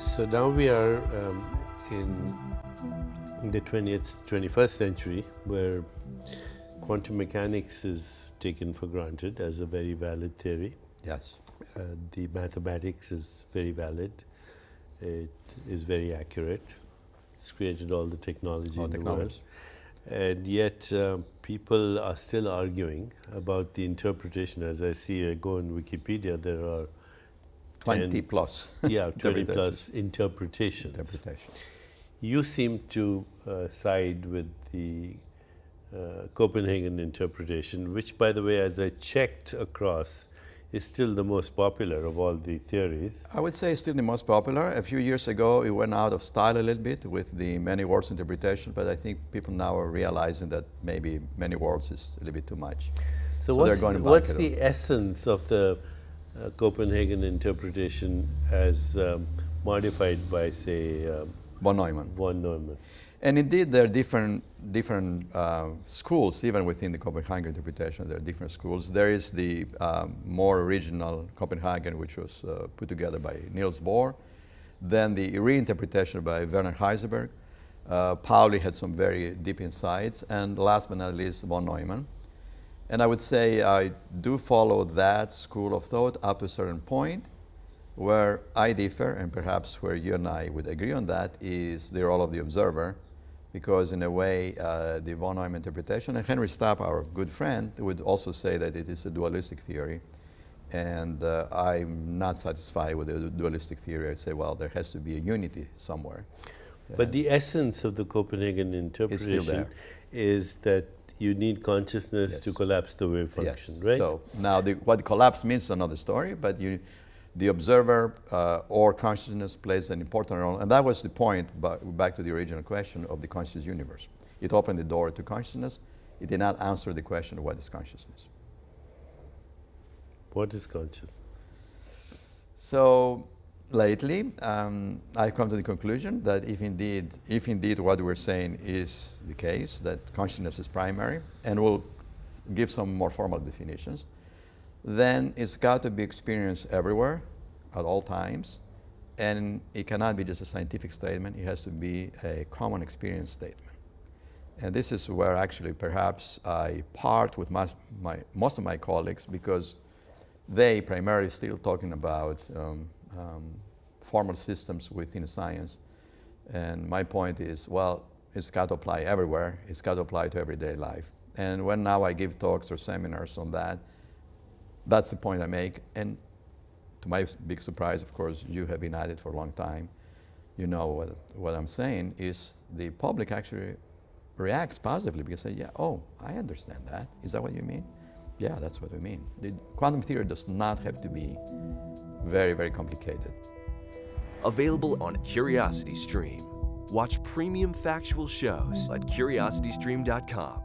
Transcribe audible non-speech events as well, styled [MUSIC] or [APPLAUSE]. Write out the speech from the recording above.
So now we are um, in the 20th, 21st century where quantum mechanics is taken for granted as a very valid theory. Yes. Uh, the mathematics is very valid. It is very accurate. It's created all the technology All in technology. the world. And yet, uh, people are still arguing about the interpretation. As I see, I go on Wikipedia, there are 20 10 plus [LAUGHS] yeah, 20 plus interpretations. interpretation. You seem to uh, side with the uh, Copenhagen interpretation, which, by the way, as I checked across, is still the most popular of all the theories. I would say it's still the most popular. A few years ago, it went out of style a little bit with the many worlds interpretation, but I think people now are realizing that maybe many worlds is a little bit too much. So, So what's, going the, back what's the essence of the Copenhagen interpretation as um, modified by, say, um, Von Neumann. von Neumann? And indeed, there are different, different uh, schools, even within the Copenhagen interpretation, there are different schools. There is the um, more original Copenhagen, which was uh, put together by Niels Bohr. Then the reinterpretation by Werner Heisenberg. Uh, Pauli had some very deep insights. And last but not least, von Neumann. And I would say I do follow that school of thought up to a certain point. Where I differ, and perhaps where you and I would agree on that, is the role of the observer. Because in a way, uh, the von Neumann interpretation, and Henry Stapp, our good friend, would also say that it is a dualistic theory. And uh, I'm not satisfied with the dualistic theory. I say, well, there has to be a unity somewhere. But the essence of the Copenhagen interpretation is that you need consciousness to collapse the wave function, yes. right? So now, the, what collapse means is another story, but you, the observer uh, or consciousness plays an important role, and that was the point. But back to the original question of the conscious universe, it opened the door to consciousness. It did not answer the question of what is consciousness. what is consciousness? So lately, um, I've come to the conclusion that if indeed, if indeed what we're saying is the case, that consciousness is primary, and we'll give some more formal definitions, then it's got to be experienced everywhere, at all times, and it cannot be just a scientific statement. It has to be a common experience statement. And this is where actually perhaps I part with most, my, most of my colleagues because they primarily still talking about um, um, formal systems within science. And my point is, well, it's got to apply everywhere. It's got to apply to everyday life. And when now I give talks or seminars on that, that's the point I make. And to my big surprise, of course, you have been at it for a long time. You know what, what I'm saying is the public actually reacts positively because they say, yeah, oh, I understand that. Is that what you mean? Yeah, that's what we mean. The quantum theory does not have to be very, very complicated. Available on CuriosityStream. Watch premium factual shows at curiositystream.com.